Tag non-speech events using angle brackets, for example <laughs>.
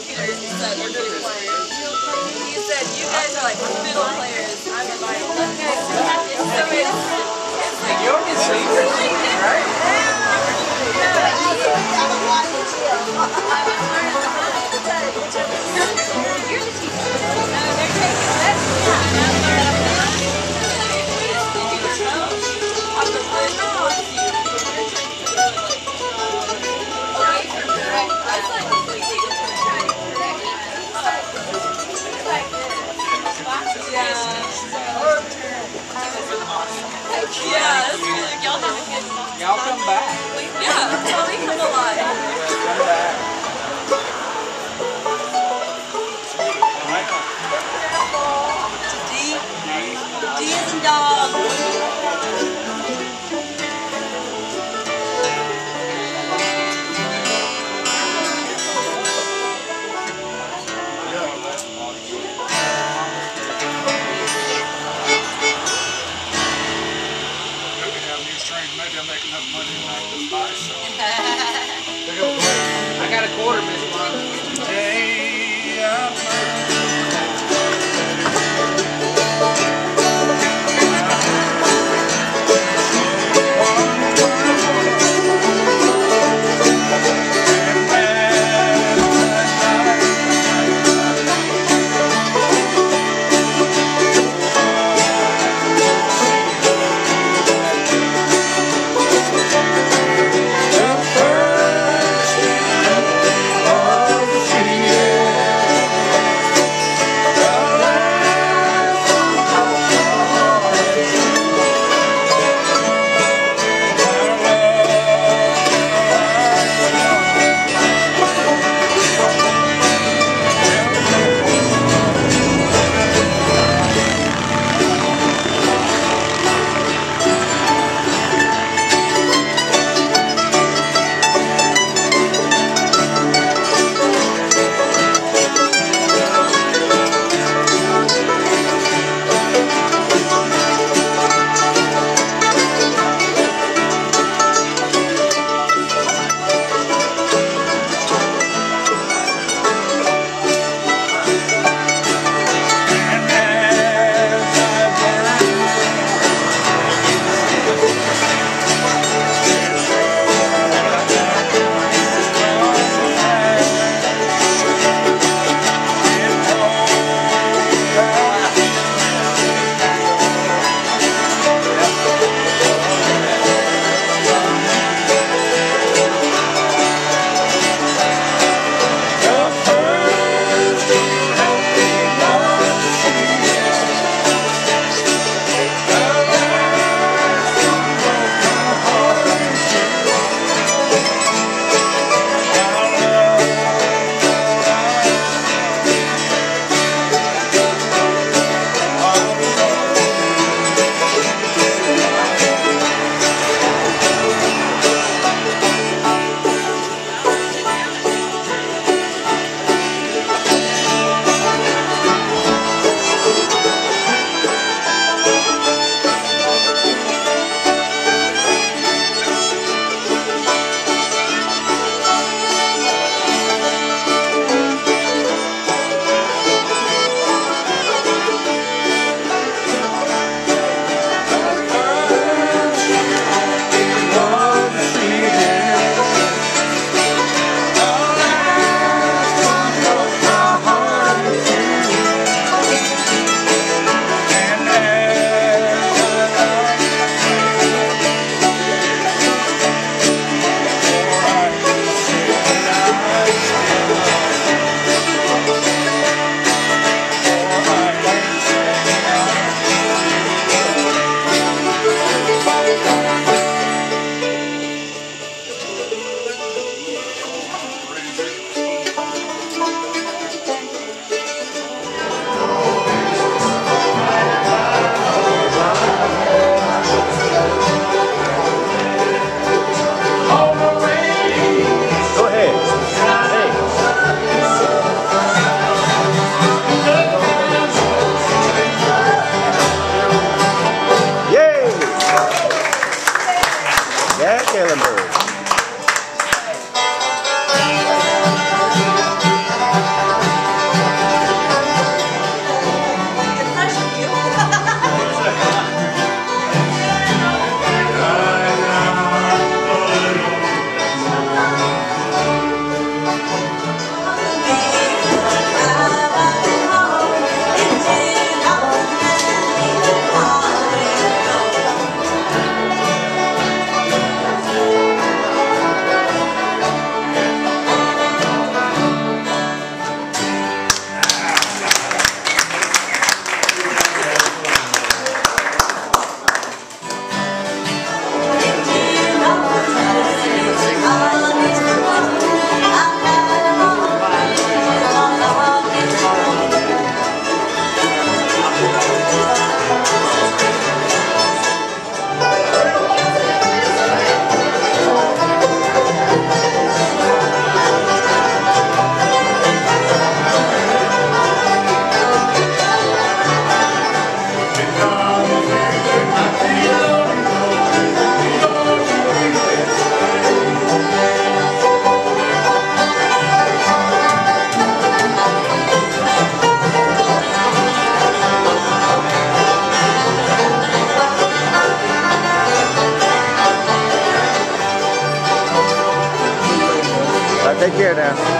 Players. He said you guys are like middle players. I'm like, look guys, it's so it's like you're the sleepers, right? Y'all come back. Yeah, totally come alive. Come back. D. D is in dog. maybe I'll make enough money buy some. <laughs> I got a quarter, Miss Mom. I'm Yeah.